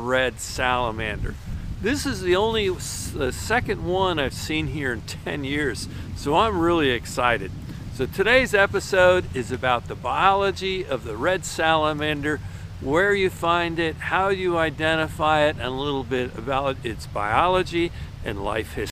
red salamander. This is the only the second one I've seen here in 10 years, so I'm really excited. So today's episode is about the biology of the red salamander, where you find it, how you identify it, and a little bit about its biology and life history.